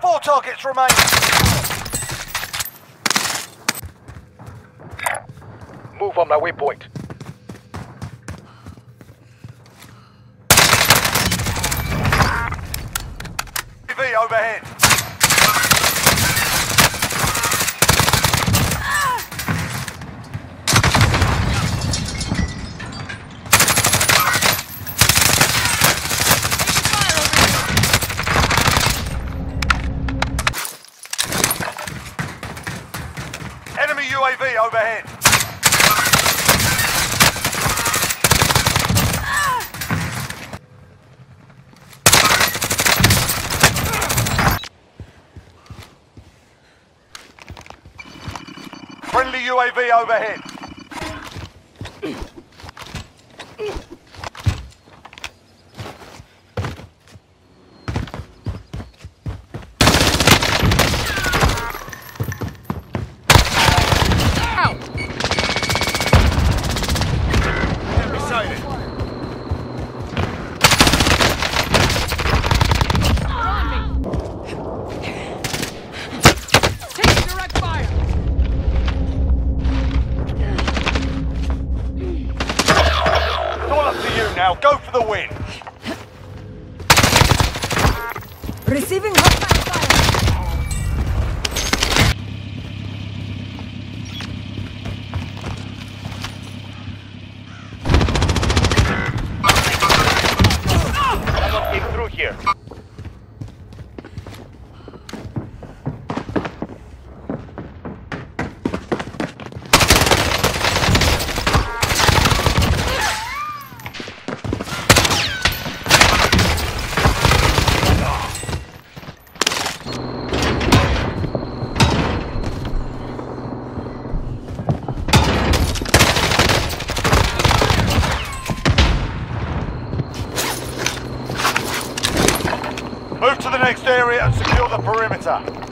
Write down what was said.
Four targets remain. Move on my waypoint. UAV overhead. UAV overhead. Friendly UAV overhead. Now. Go for the win. Receiving hostile fire. Move to the next area and secure the perimeter.